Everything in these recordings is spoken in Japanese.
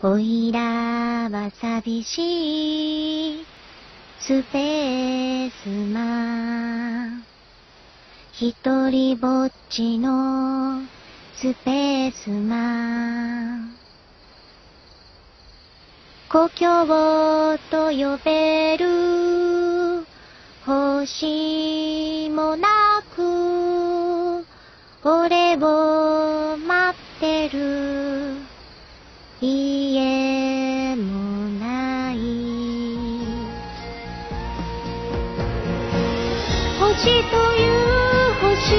おいらは寂しい。スペースマン。一人ぼっちのスペースマン。故郷と呼べる。星もなく。俺を星という星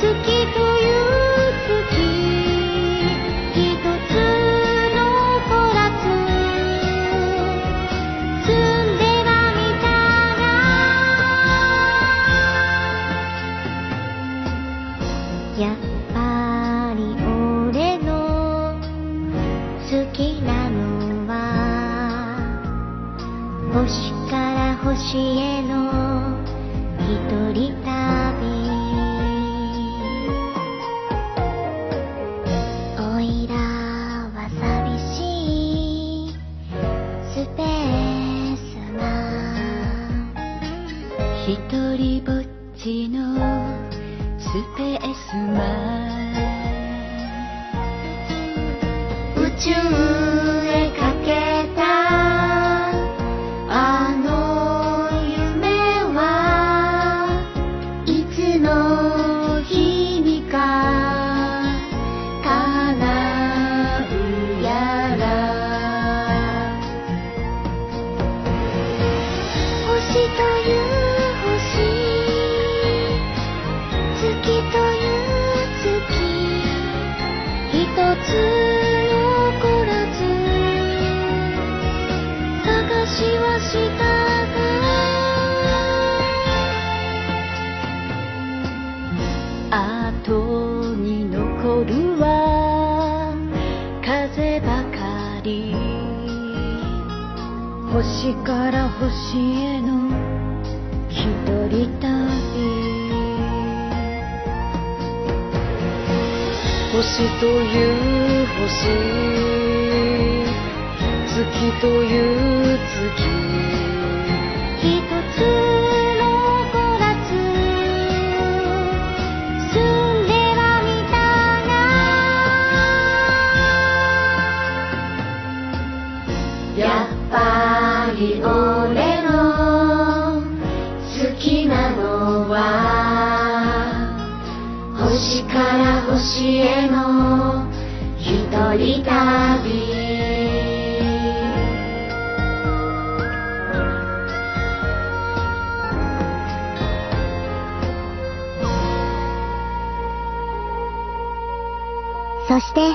月という月一つのコラス住んではみたらやっぱり俺の好きなのは星から星への一人旅。おいらは寂しいスペースマン。一人ぼっちのスペースマン。宇宙。後に残るは風ばかり星から星への一人旅星という星月という月。一つ残らず住んではみたがやっぱり星から星への一人旅そして、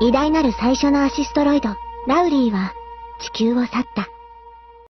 偉大なる最初のアシストロイド、ラウリーは地球を去った。